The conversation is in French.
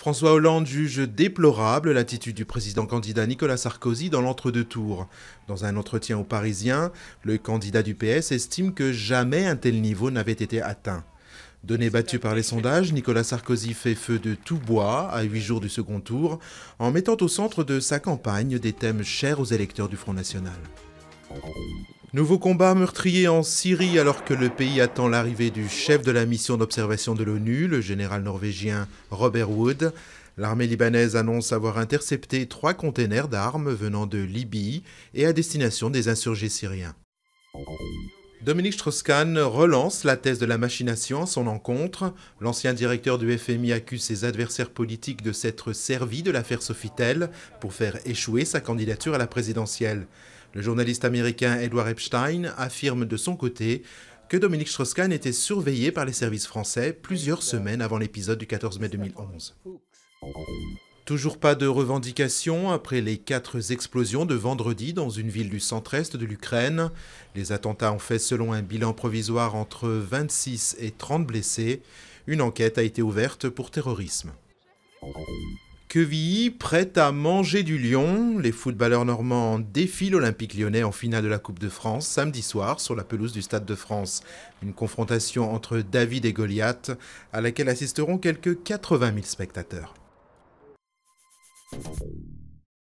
François Hollande juge déplorable l'attitude du président candidat Nicolas Sarkozy dans l'entre-deux tours. Dans un entretien aux Parisiens, le candidat du PS estime que jamais un tel niveau n'avait été atteint. Donné battu par les sondages, Nicolas Sarkozy fait feu de tout bois à huit jours du second tour, en mettant au centre de sa campagne des thèmes chers aux électeurs du Front National. Nouveau combat meurtrier en Syrie alors que le pays attend l'arrivée du chef de la mission d'observation de l'ONU, le général norvégien Robert Wood. L'armée libanaise annonce avoir intercepté trois containers d'armes venant de Libye et à destination des insurgés syriens. Dominique Strauss-Kahn relance la thèse de la machination à son encontre. L'ancien directeur du FMI accuse ses adversaires politiques de s'être servi de l'affaire Sofitel pour faire échouer sa candidature à la présidentielle. Le journaliste américain Edward Epstein affirme de son côté que Dominique Strauss-Kahn était surveillé par les services français plusieurs semaines avant l'épisode du 14 mai 2011. Toujours pas de revendication après les quatre explosions de vendredi dans une ville du centre-est de l'Ukraine. Les attentats ont fait, selon un bilan provisoire, entre 26 et 30 blessés. Une enquête a été ouverte pour terrorisme. Quevilly prête à manger du lion. Les footballeurs normands défient l'Olympique lyonnais en finale de la Coupe de France samedi soir sur la pelouse du Stade de France. Une confrontation entre David et Goliath à laquelle assisteront quelques 80 000 spectateurs.